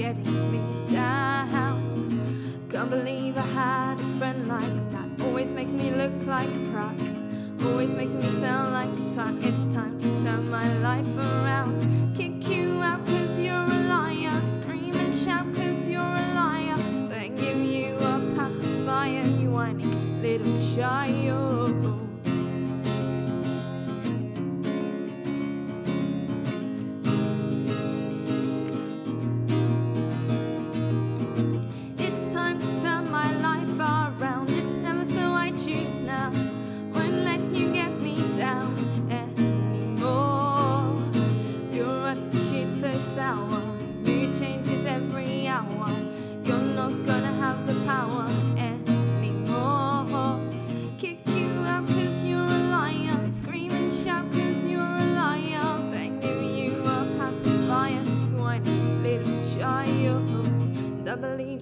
getting me down. Can't believe I had a friend like that. Always making me look like a prat. Always making me sound like a twat. It's time to turn my life around. Kick you out cause you're a liar. Scream and shout cause you're a liar. Then give you a pacifier, you whiny little child.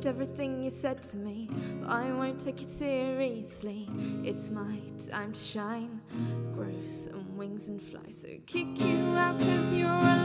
Everything you said to me, but I won't take it seriously. It's my time to shine, and fly. So kick you out cause you're